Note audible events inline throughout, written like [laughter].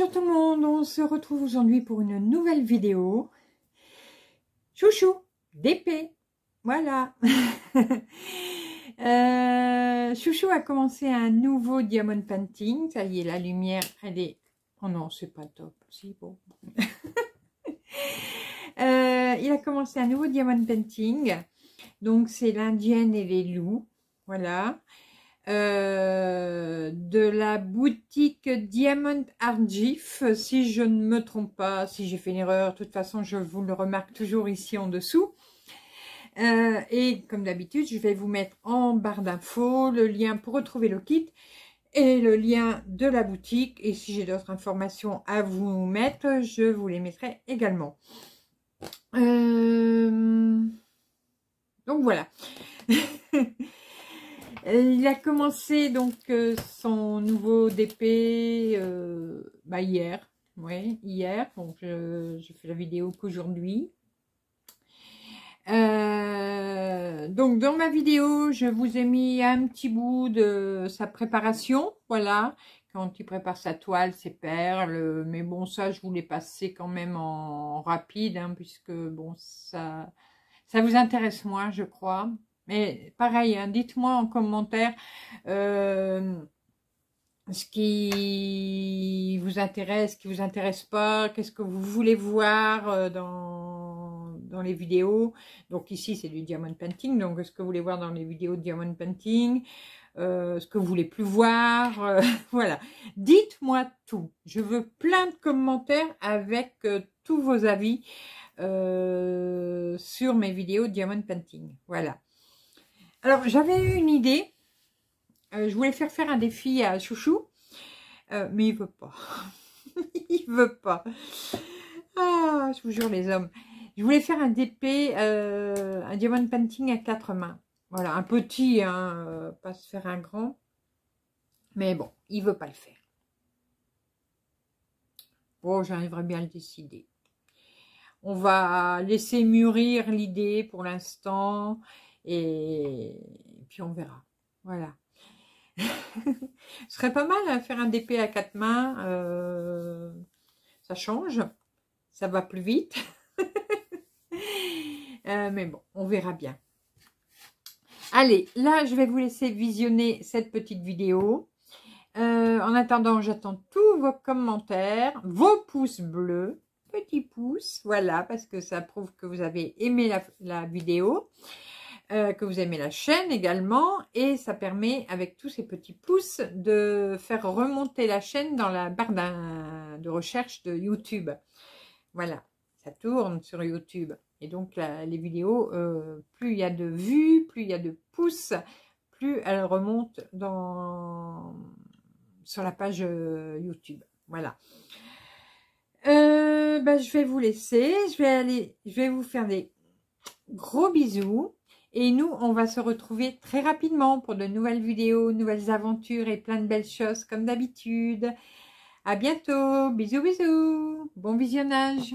Bonjour tout le monde, on se retrouve aujourd'hui pour une nouvelle vidéo. Chouchou, d'épée, voilà. [laughs] euh, Chouchou a commencé un nouveau diamond painting. Ça y est, la lumière, elle est... Oh non, c'est pas top, si bon. [laughs] euh, il a commencé un nouveau diamond painting. Donc c'est l'indienne et les loups, voilà. Euh, de la boutique Diamond Argif, si je ne me trompe pas, si j'ai fait une erreur, de toute façon je vous le remarque toujours ici en dessous. Euh, et comme d'habitude, je vais vous mettre en barre d'infos le lien pour retrouver le kit et le lien de la boutique. Et si j'ai d'autres informations à vous mettre, je vous les mettrai également. Euh, donc voilà. [laughs] Euh, il a commencé donc euh, son nouveau DP euh, bah, hier. Oui, hier. Donc je, fais la vidéo qu'aujourd'hui. donc dans ma vidéo, je vous ai mis un petit bout de sa préparation. Voilà. Quand il prépare sa toile, ses perles. Mais bon, ça, je voulais passer quand même en rapide, hein, puisque bon, ça, ça vous intéresse moins, je crois. Mais pareil, hein, dites-moi en commentaire euh, ce qui vous intéresse, ce qui vous intéresse pas, qu'est-ce que vous voulez voir euh, dans, dans les vidéos. Donc ici, c'est du diamond painting, donc ce que vous voulez voir dans les vidéos de diamond painting, euh, ce que vous voulez plus voir, [laughs] voilà. Dites-moi tout. Je veux plein de commentaires avec tous vos avis sur mes vidéos diamond painting. Voilà. Alors, j'avais eu une idée. Euh, je voulais faire faire un défi à Chouchou. Euh, mais il veut pas. [laughs] il veut pas. Ah, je vous jure, les hommes. Je voulais faire un DP, euh, un diamond painting à quatre mains. Voilà, un petit, hein, pas se faire un grand. Mais bon, il veut pas le faire. Bon, j'arriverai bien à le décider. On va laisser mûrir l'idée pour l'instant. Et puis on verra. Voilà. [laughs] Ce serait pas mal à faire un DP à quatre mains. Euh, ça change. Ça va plus vite. [laughs] Euh, mais bon, on verra bien. Allez, là, je vais vous laisser visionner cette petite vidéo. Euh, en attendant, j'attends tous vos commentaires, vos pouces bleus, petits pouces, voilà, parce que ça prouve que vous avez aimé la vidéo. Euh, que vous aimez la chaîne également et ça permet avec tous ces petits pouces de faire remonter la chaîne dans la barre de recherche de YouTube. Voilà, ça tourne sur YouTube et donc les vidéos, euh, plus il y a de vues, plus il y a de pouces, plus elles remontent dans, sur la page euh, YouTube. Voilà. Ben, je vais vous laisser, je vais aller, je vais vous faire des gros bisous. Et nous, on va se retrouver très rapidement pour de nouvelles vidéos, nouvelles aventures et plein de belles choses comme d'habitude. À bientôt, bisous bisous, bon visionnage.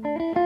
Música